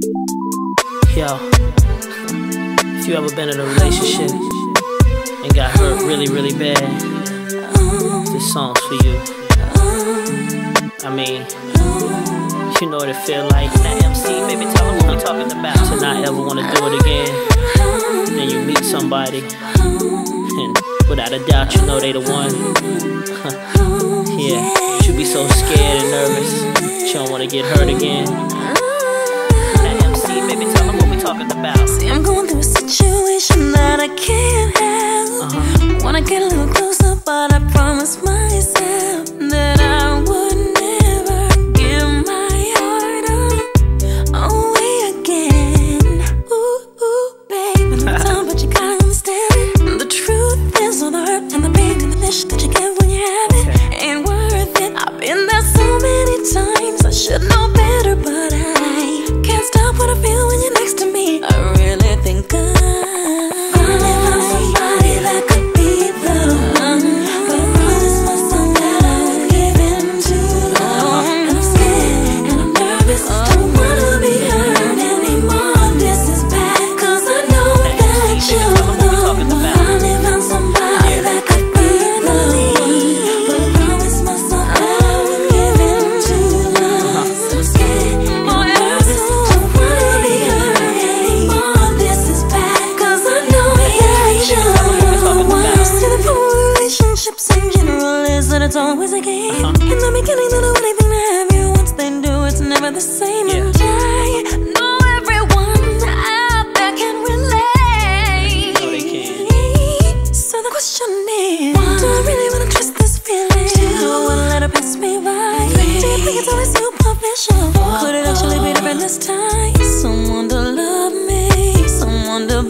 Yo, if you ever been in a relationship and got hurt really, really bad, this song's for you. I mean, you know what it feel like. That MC, maybe tell them what we talking about. To not ever wanna do it again. And Then you meet somebody, and without a doubt, you know they the one. yeah, you be so scared and nervous. You don't wanna get hurt again. Should know better, but I can't stop what I feel when you're next to me. I really think I always a game. Uh-huh. In the beginning, they'll do anything to have you. Once they do, it's never the same. And I know everyone out there can relate. No, they can't. So the question is, do I really wanna trust this feeling? Do I wanna let it pass me by? Do you think it's always superficial? Could it actually be different this time? Someone to love me, someone to